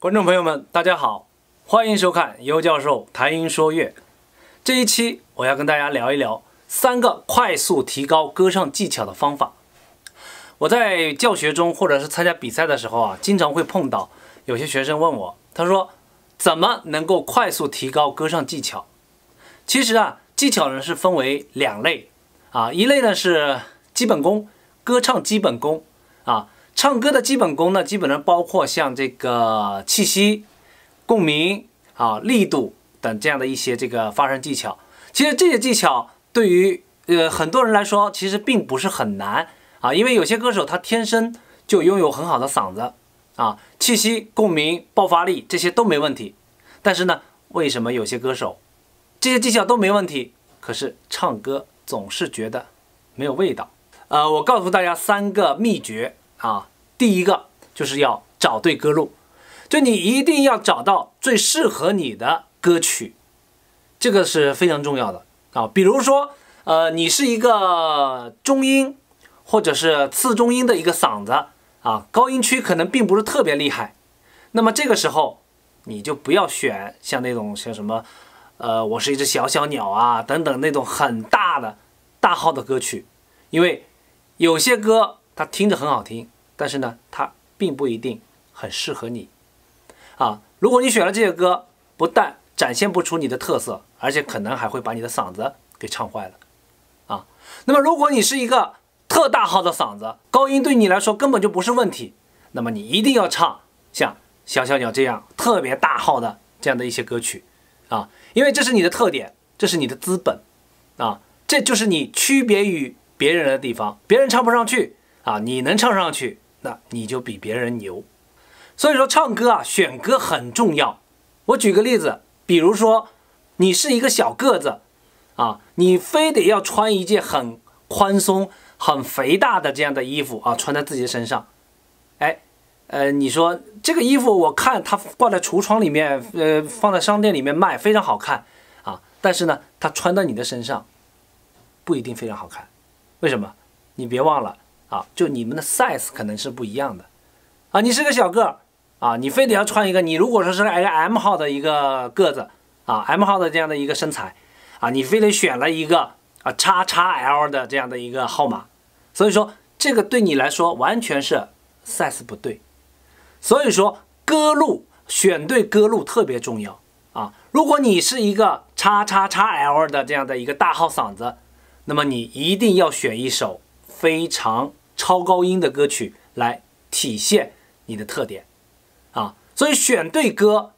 观众朋友们，大家好，欢迎收看尤教授谈音说乐。这一期我要跟大家聊一聊三个快速提高歌唱技巧的方法。我在教学中或者是参加比赛的时候啊，经常会碰到有些学生问我，他说怎么能够快速提高歌唱技巧？其实啊，技巧呢是分为两类啊，一类呢是基本功，歌唱基本功啊。唱歌的基本功呢，基本上包括像这个气息、共鸣啊、力度等这样的一些这个发声技巧。其实这些技巧对于呃很多人来说，其实并不是很难啊，因为有些歌手他天生就拥有很好的嗓子啊，气息、共鸣、爆发力这些都没问题。但是呢，为什么有些歌手这些技巧都没问题，可是唱歌总是觉得没有味道？呃，我告诉大家三个秘诀啊。第一个就是要找对歌路，就你一定要找到最适合你的歌曲，这个是非常重要的啊。比如说，呃，你是一个中音或者是次中音的一个嗓子啊，高音区可能并不是特别厉害，那么这个时候你就不要选像那种像什么，呃，我是一只小小鸟啊等等那种很大的大号的歌曲，因为有些歌它听着很好听。但是呢，它并不一定很适合你，啊，如果你选了这些歌，不但展现不出你的特色，而且可能还会把你的嗓子给唱坏了，啊，那么如果你是一个特大号的嗓子，高音对你来说根本就不是问题，那么你一定要唱像小小鸟这样特别大号的这样的一些歌曲，啊，因为这是你的特点，这是你的资本，啊，这就是你区别于别人的地方，别人唱不上去，啊，你能唱上去。那你就比别人牛，所以说唱歌啊，选歌很重要。我举个例子，比如说你是一个小个子啊，你非得要穿一件很宽松、很肥大的这样的衣服啊，穿在自己的身上。哎，呃，你说这个衣服我看它挂在橱窗里面，呃，放在商店里面卖，非常好看啊。但是呢，它穿到你的身上不一定非常好看。为什么？你别忘了。啊，就你们的 size 可能是不一样的，啊，你是个小个儿，啊，你非得要穿一个，你如果说是个 M 号的一个个子，啊，M 号的这样的一个身材，啊，你非得选了一个啊叉叉 L 的这样的一个号码，所以说这个对你来说完全是 size 不对，所以说歌路选对歌路特别重要啊，如果你是一个叉叉叉 L 的这样的一个大号嗓子，那么你一定要选一首非常。超高音的歌曲来体现你的特点啊，所以选对歌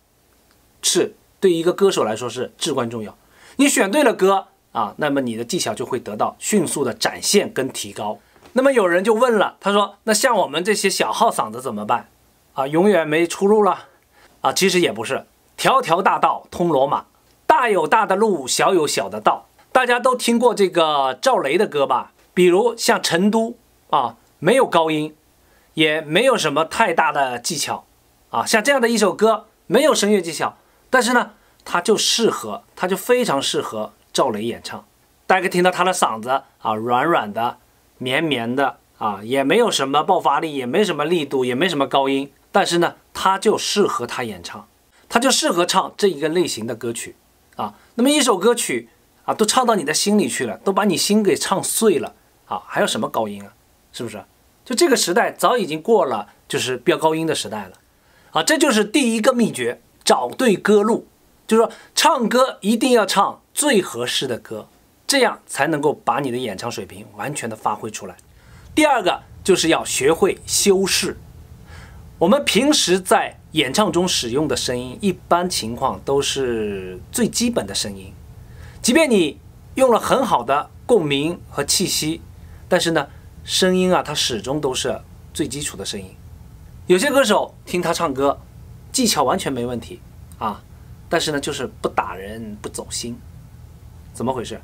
是对一个歌手来说是至关重要。你选对了歌啊，那么你的技巧就会得到迅速的展现跟提高。那么有人就问了，他说：“那像我们这些小号嗓子怎么办啊？永远没出路了啊？”其实也不是，条条大道通罗马，大有大的路，小有小的道。大家都听过这个赵雷的歌吧？比如像《成都》。啊，没有高音，也没有什么太大的技巧，啊，像这样的一首歌，没有声乐技巧，但是呢，它就适合，它就非常适合赵雷演唱。大家可以听到他的嗓子啊，软软的，绵绵的，啊，也没有什么爆发力，也没什么力度，也没什么高音，但是呢，他就适合他演唱，他就适合唱这一个类型的歌曲，啊，那么一首歌曲啊，都唱到你的心里去了，都把你心给唱碎了，啊，还有什么高音啊？是不是？就这个时代早已经过了，就是飙高音的时代了，啊，这就是第一个秘诀，找对歌路，就是说唱歌一定要唱最合适的歌，这样才能够把你的演唱水平完全的发挥出来。第二个就是要学会修饰，我们平时在演唱中使用的声音，一般情况都是最基本的声音，即便你用了很好的共鸣和气息，但是呢。声音啊，它始终都是最基础的声音。有些歌手听他唱歌，技巧完全没问题啊，但是呢，就是不打人不走心，怎么回事？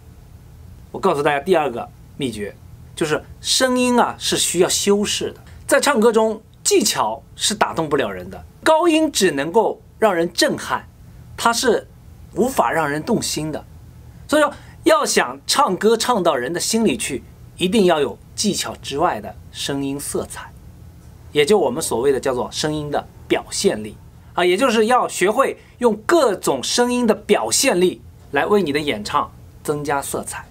我告诉大家第二个秘诀，就是声音啊是需要修饰的。在唱歌中，技巧是打动不了人的，高音只能够让人震撼，它是无法让人动心的。所以说，要想唱歌唱到人的心里去，一定要有。技巧之外的声音色彩，也就我们所谓的叫做声音的表现力啊，也就是要学会用各种声音的表现力来为你的演唱增加色彩。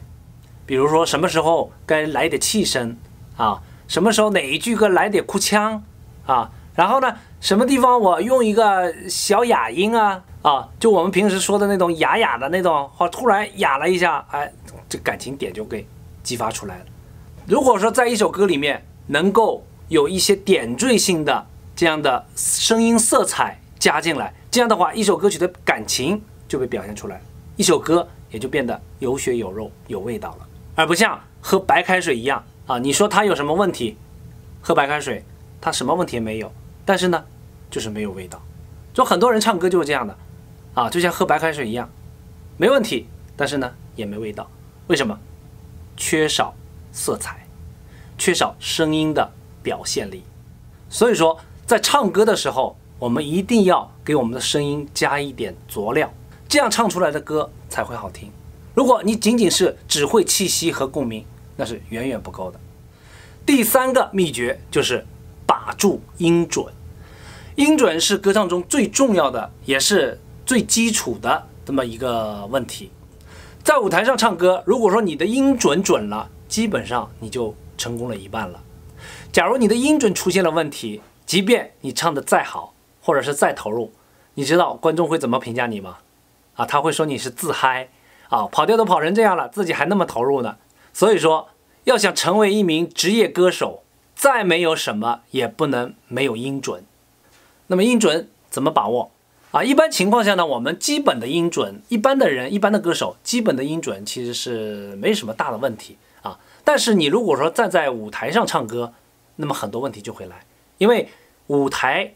比如说，什么时候该来点气声啊？什么时候哪一句歌来点哭腔啊？然后呢，什么地方我用一个小哑音啊？啊，就我们平时说的那种哑哑的那种，或突然哑了一下，哎，这感情点就给激发出来了。如果说在一首歌里面能够有一些点缀性的这样的声音色彩加进来，这样的话，一首歌曲的感情就被表现出来，一首歌也就变得有血有肉、有味道了。而不像喝白开水一样啊！你说它有什么问题？喝白开水，它什么问题也没有，但是呢，就是没有味道。就很多人唱歌就是这样的啊，就像喝白开水一样，没问题，但是呢也没味道。为什么？缺少色彩，缺少声音的表现力。所以说，在唱歌的时候，我们一定要给我们的声音加一点佐料，这样唱出来的歌才会好听。如果你仅仅是只会气息和共鸣，那是远远不够的。第三个秘诀就是把住音准。音准是歌唱中最重要的，也是最基础的这么一个问题。在舞台上唱歌，如果说你的音准准了，基本上你就成功了一半了。假如你的音准出现了问题，即便你唱的再好，或者是再投入，你知道观众会怎么评价你吗？啊，他会说你是自嗨。啊，跑调都跑成这样了，自己还那么投入呢。所以说，要想成为一名职业歌手，再没有什么也不能没有音准。那么音准怎么把握啊？一般情况下呢，我们基本的音准，一般的人、一般的歌手，基本的音准其实是没什么大的问题啊。但是你如果说站在舞台上唱歌，那么很多问题就会来，因为舞台，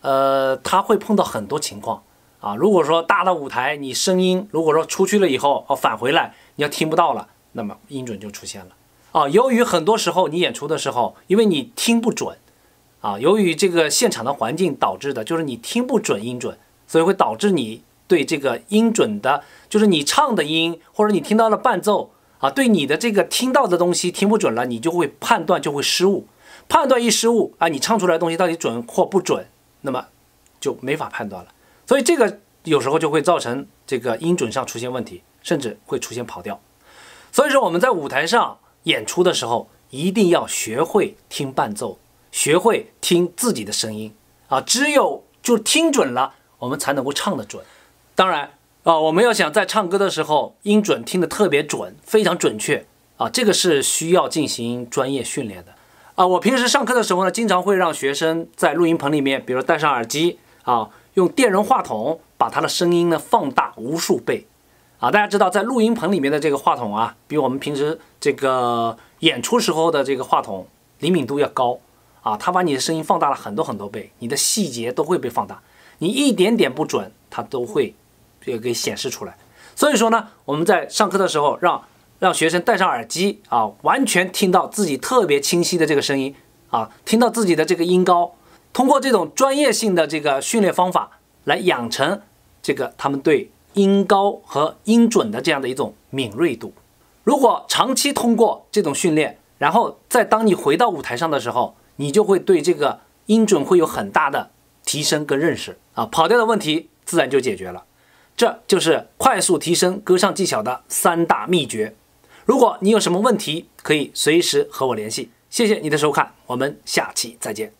呃，他会碰到很多情况。啊，如果说大的舞台，你声音如果说出去了以后，哦返回来你要听不到了，那么音准就出现了。啊，由于很多时候你演出的时候，因为你听不准，啊，由于这个现场的环境导致的，就是你听不准音准，所以会导致你对这个音准的，就是你唱的音或者你听到了伴奏，啊，对你的这个听到的东西听不准了，你就会判断就会失误，判断一失误啊，你唱出来的东西到底准或不准，那么就没法判断了。所以这个有时候就会造成这个音准上出现问题，甚至会出现跑调。所以说我们在舞台上演出的时候，一定要学会听伴奏，学会听自己的声音啊！只有就听准了，我们才能够唱得准。当然啊，我们要想在唱歌的时候音准听得特别准，非常准确啊，这个是需要进行专业训练的啊。我平时上课的时候呢，经常会让学生在录音棚里面，比如戴上耳机啊。用电容话筒把它的声音呢放大无数倍，啊，大家知道在录音棚里面的这个话筒啊，比我们平时这个演出时候的这个话筒灵敏度要高，啊，它把你的声音放大了很多很多倍，你的细节都会被放大，你一点点不准，它都会这个给显示出来。所以说呢，我们在上课的时候让让学生戴上耳机啊，完全听到自己特别清晰的这个声音啊，听到自己的这个音高。通过这种专业性的这个训练方法来养成这个他们对音高和音准的这样的一种敏锐度。如果长期通过这种训练，然后再当你回到舞台上的时候，你就会对这个音准会有很大的提升跟认识啊，跑调的问题自然就解决了。这就是快速提升歌唱技巧的三大秘诀。如果你有什么问题，可以随时和我联系。谢谢你的收看，我们下期再见。